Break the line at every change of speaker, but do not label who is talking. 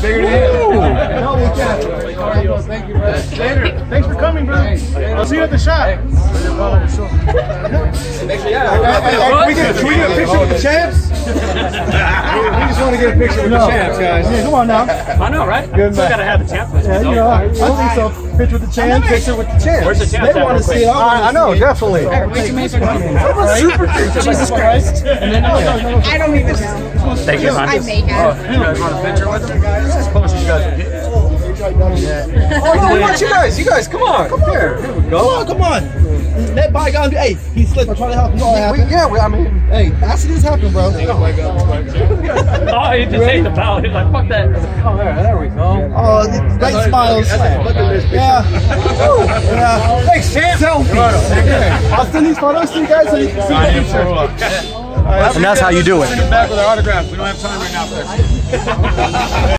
Bigger Thank you, bro.
Later. Thanks for coming, bro. I'll see you at the shop.
Yeah.
Can we get, can we get a picture with the champs? We just want to get a picture with the champs, guys.
Yeah, come on now.
I know, right?
Good
Still gotta have the champ.
Yeah, you know, I think so. Picture with the champ.
Picture with the champs.
Where's the champ?
They want to see it.
I, I know, definitely.
Super Jesus Christ. And then,
I don't even know.
Thank you,
I
man.
may have.
Oh, you guys want a picture with them? This is close as you guys can get.
Oh, no, we want you guys. You guys, come on. Come here. Here we go.
come on, come on. Let bygone be. Hey, he slipped. I'm trying to help him. All
We,
happen.
yeah, we, I mean,
Hey, accidents happen, bro.
Oh, he just ate the foul. He's like, fuck that.
Oh, there, there we go.
Oh, right smiles. Yeah. Woo. Yeah.
thanks, champ. Selfie.
I'll send these photos to you guys so you can see the picture.
And that's how you do it.
Send them back with our autograph. We don't have time right now for that.